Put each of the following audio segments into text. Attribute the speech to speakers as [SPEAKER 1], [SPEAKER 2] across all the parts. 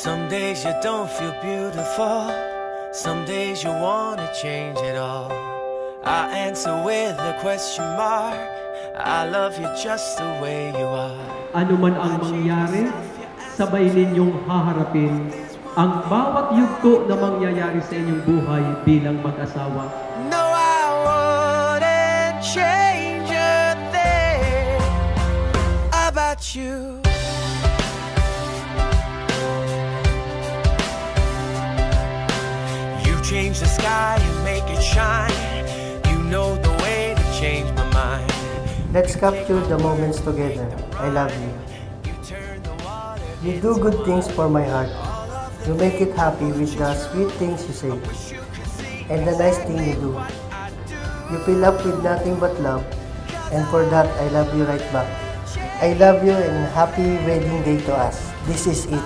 [SPEAKER 1] Some days you don't feel beautiful. Some days you wanna change it all. I answer with a question mark. I love you just the way you are.
[SPEAKER 2] Ano man ang mangyari, sabay ninyong haharapin ang bawat yugto na mangyayari sa inyong buhay bilang mag-asawa.
[SPEAKER 1] No, I wouldn't change a thing about you. And make it shine. You know the way to change my mind.
[SPEAKER 3] Let's capture the moments together. I love you.
[SPEAKER 1] You
[SPEAKER 3] do good things for my heart. You make it happy with the sweet things you say and the nice thing you do. You fill up with nothing but love, and for that, I love you right back. I love you and happy wedding day to us. This is it.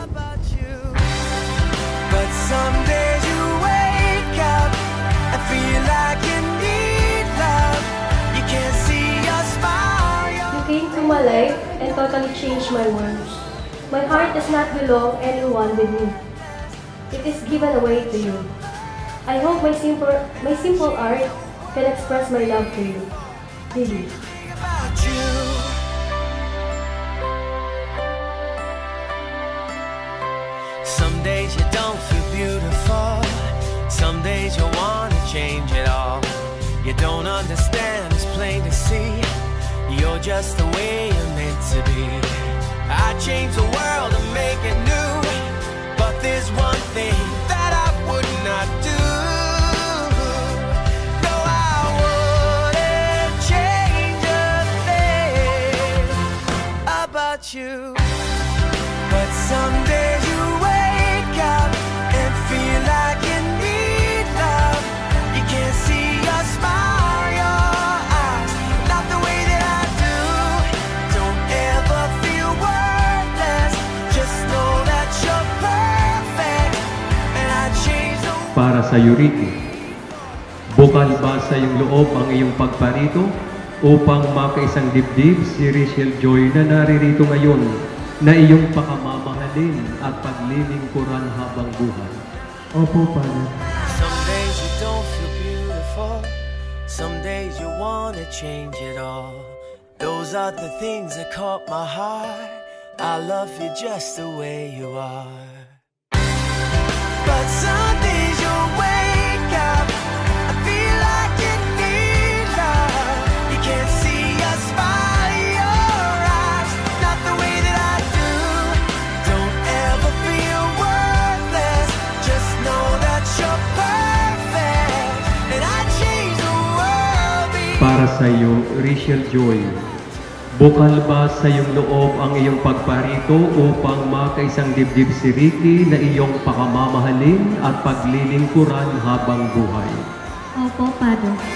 [SPEAKER 4] Life and totally changed my world. My heart does not belong anyone with me. It is given away to you. I hope my simple, my simple art can express my love to you. Lily.
[SPEAKER 1] Some days you don't feel beautiful. Some days you wanna change it all. You don't understand, it's plain to see. You're just the way you're meant to be. I change the world and make it new. But there's one thing
[SPEAKER 2] Para sa iyo, Ricky, bukal ba sa iyong loob ang iyong pagparito upang makaisang dibdib si Rachel Joy na naririto ngayon na iyong pakamamahalin at paglilingkuran habang buhay? Opo, Father.
[SPEAKER 1] Some days you don't feel beautiful. Some days you wanna change it all. Those are the things that caught my heart. I love you just the way you are. But some
[SPEAKER 2] Para sa iyo, Rachel Joy, bukal ba sa iyong loob ang iyong pagparito upang makaisang dibdib si Ricky na iyong pakamamahalin at paglilingkuran habang buhay?
[SPEAKER 5] Opo, Father.